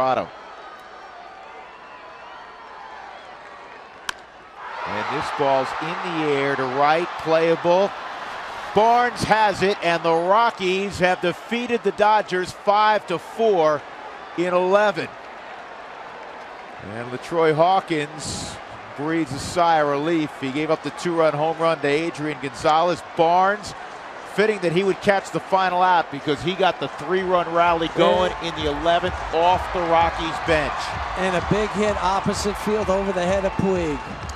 Colorado. And this ball's in the air to right, playable. Barnes has it, and the Rockies have defeated the Dodgers 5 to 4 in 11. And LaTroy Hawkins breathes a sigh of relief. He gave up the two run home run to Adrian Gonzalez. Barnes, fitting that he would catch the final out because he got the three run rally going in the 11th off the Rockies bench. And a big hit opposite field over the head of Puig.